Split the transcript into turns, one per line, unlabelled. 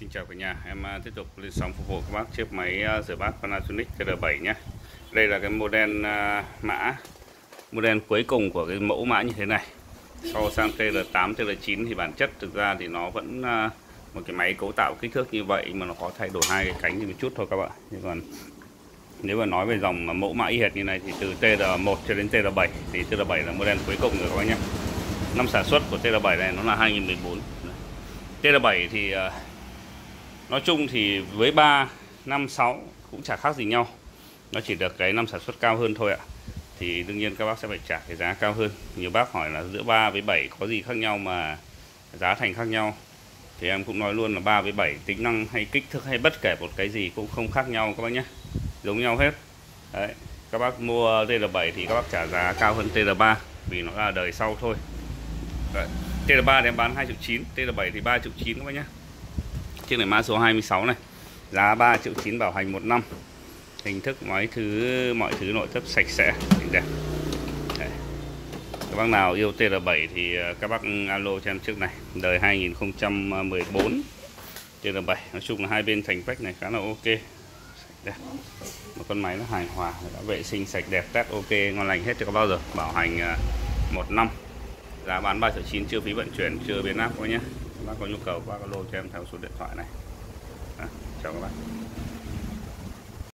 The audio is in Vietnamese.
Xin chào cả nhà, em à, tiếp tục lên sóng phục vụ các bác chiếc máy à, rửa bát Panasonic TR7 nhé. Đây là cái model à, mã, model cuối cùng của cái mẫu mã như thế này. So sang TR8, TR9 thì bản chất thực ra thì nó vẫn à, một cái máy cấu tạo kích thước như vậy mà nó có thay đổi hai cái cánh thì một chút thôi các bạn. Nhưng còn nếu mà nói về dòng mà mẫu mã y hệt như này thì từ TR1 cho đến TR7 thì TR7 là model cuối cùng rồi các bác nhé. Năm sản xuất của TR7 này nó là 2014. TR7 thì uh, nói chung thì với 3, 5, 6 cũng chả khác gì nhau. Nó chỉ được cái năm sản xuất cao hơn thôi ạ. Thì đương nhiên các bác sẽ phải trả cái giá cao hơn. Nhiều bác hỏi là giữa 3 với 7 có gì khác nhau mà giá thành khác nhau. Thì em cũng nói luôn là 3 với 7 tính năng hay kích thước hay bất kể một cái gì cũng không khác nhau các bác nhé. Giống nhau hết. Đấy các bác mua TL7 thì các bác trả giá cao hơn TL3 vì nó là đời sau thôi. Đấy. TL3 thì em bán 2 triệu 9 TL7 thì 3 triệu 9 các bác nhé chiếc này mã số 26 này. Giá 3 triệu 9 bảo hành một năm. Hình thức mọi thứ mọi thứ nội thất sạch sẽ đẹp. Đấy. các bác nào yêu TR7 thì ờ, các bác alo cho em trước này. Đời 2014 TR7 nói chung là hai bên thành vách này khá là ok. Đẹp. Một con máy nó hài hòa đã vệ sinh sạch đẹp test ok ngon lành hết cho các bao giờ bảo hành ờ, một năm. Giá bán 3 triệu 9 chưa phí vận chuyển chưa biến áp các nhé bác có nhu cầu các bác alo cho em theo số điện thoại này à, chào các bạn.